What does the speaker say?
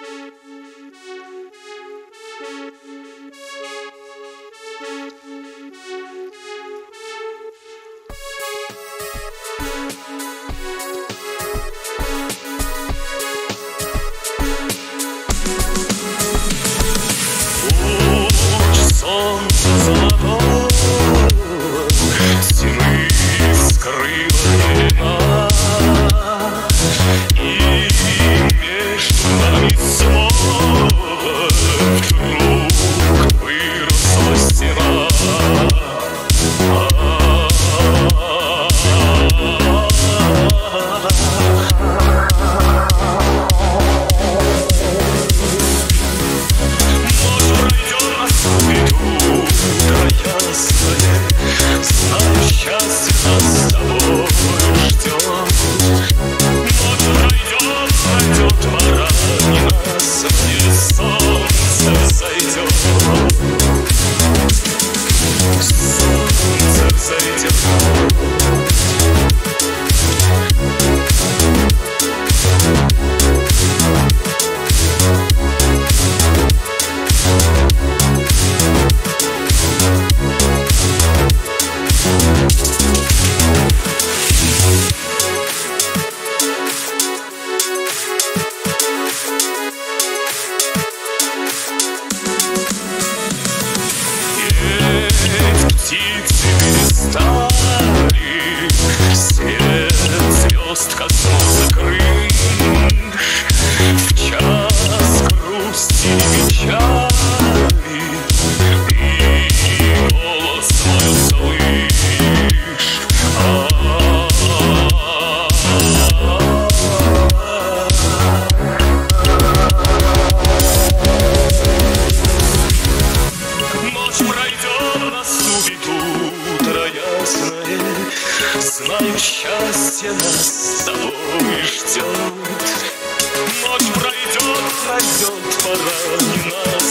Ночь kostkach счастье нас с тобой ждет. Ночь пройдет, пройдет, пора не надо.